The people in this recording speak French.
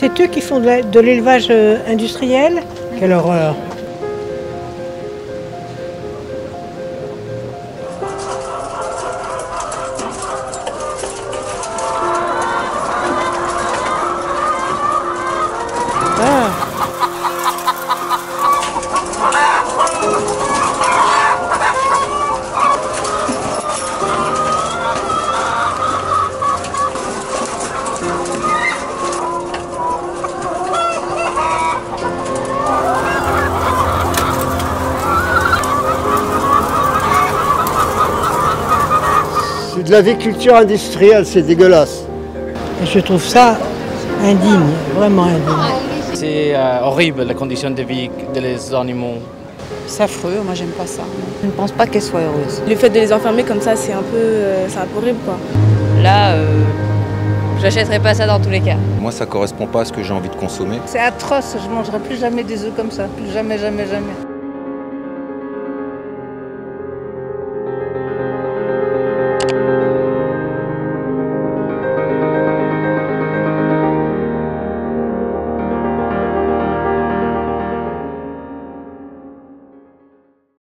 C'est eux qui font de l'élevage euh, industriel. Quelle horreur C'est de l'aviculture industrielle, c'est dégueulasse. Je trouve ça indigne, vraiment indigne. C'est euh, horrible la condition de vie des animaux. C'est affreux, moi j'aime pas ça. Je ne pense pas qu'elle soit heureuse. Le fait de les enfermer comme ça, c'est un peu, euh, c'est un peu horrible quoi. Là, euh, j'achèterais pas ça dans tous les cas. Moi, ça correspond pas à ce que j'ai envie de consommer. C'est atroce, je mangerai plus jamais des œufs comme ça, plus jamais, jamais, jamais.